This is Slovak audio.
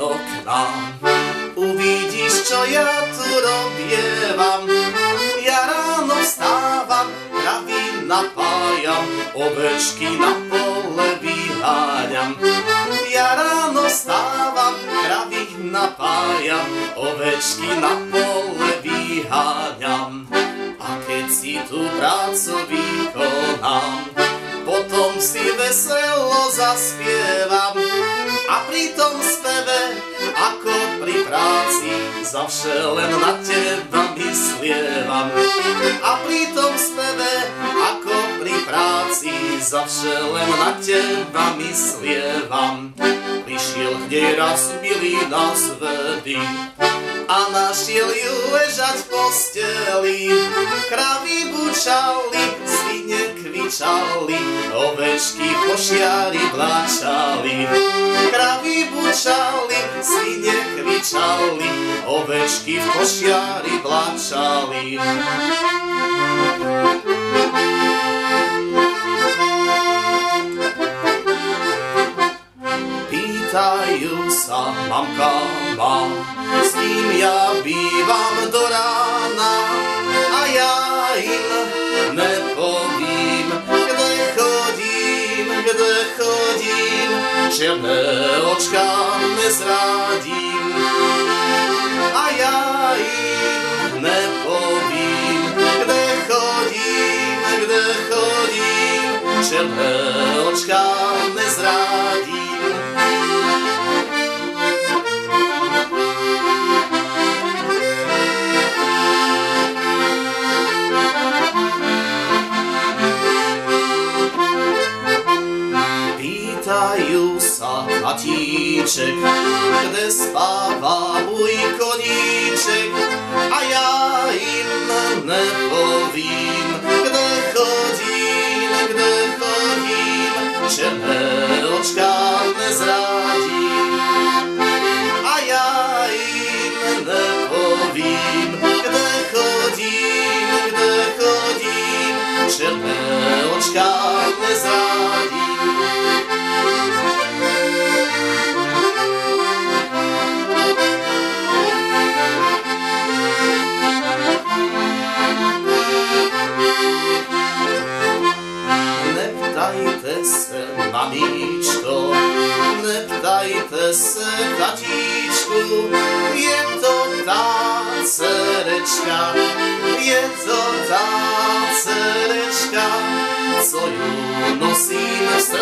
okna. Uvidíš, čo ja tu robievam. Ja ráno vstávam, kravy napájam, ovečky na pole vyháňam. Ja ráno vstávam, kravy napájam, ovečky na pole vyháňam. A keď si tú prácu vykonám, potom si veselo zaspievam a pri tom speve, ako pri práci, zavše len na teba myslievam. A pri tom speve, ako pri práci, zavše len na teba myslievam. Prišiel k nej raz milý na svedy, a našiel ju ležať v posteli. Kravy bučali, svine kvičali, ovečky pošiari vláčali. Kravy bučali, svine kvičali, ovečky v košiari vláčali. Pýtajú sa mamka má, s kým ja bývam do rána ciemne oczka my zradzi. Tajusa Katiczyk, gdy spawa mój koniczek, a ja inne powiem, gdy chodzim, gdy chodzim, czy peroczka nie zradzi. A ja inne powiem, gdy chodzim, gdy chodzim, czy peroczka nie zradzi. Neptajte se, tatíčku, je to tá cerečka, je to tá cerečka, co ju nosím v.